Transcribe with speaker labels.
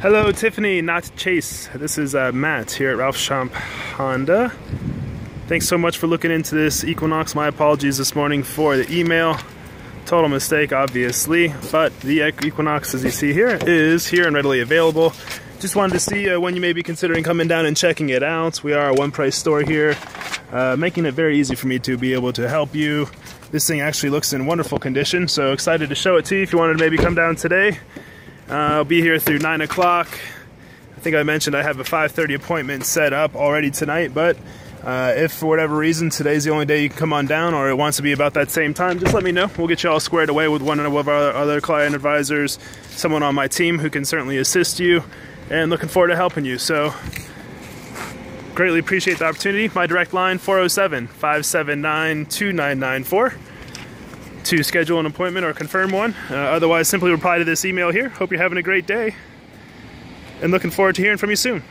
Speaker 1: Hello, Tiffany, not Chase. This is uh, Matt here at Ralph Schomp Honda. Thanks so much for looking into this Equinox. My apologies this morning for the email. Total mistake, obviously, but the Equinox, as you see here, is here and readily available. Just wanted to see uh, when you may be considering coming down and checking it out. We are a one price store here, uh, making it very easy for me to be able to help you. This thing actually looks in wonderful condition, so excited to show it to you if you wanted to maybe come down today. Uh, I'll be here through 9 o'clock. I think I mentioned I have a 5.30 appointment set up already tonight, but uh, if for whatever reason today's the only day you can come on down or it wants to be about that same time, just let me know. We'll get you all squared away with one of our other client advisors, someone on my team who can certainly assist you and looking forward to helping you. So greatly appreciate the opportunity. My direct line 407-579-2994 to schedule an appointment or confirm one. Uh, otherwise, simply reply to this email here. Hope you're having a great day and looking forward to hearing from you soon.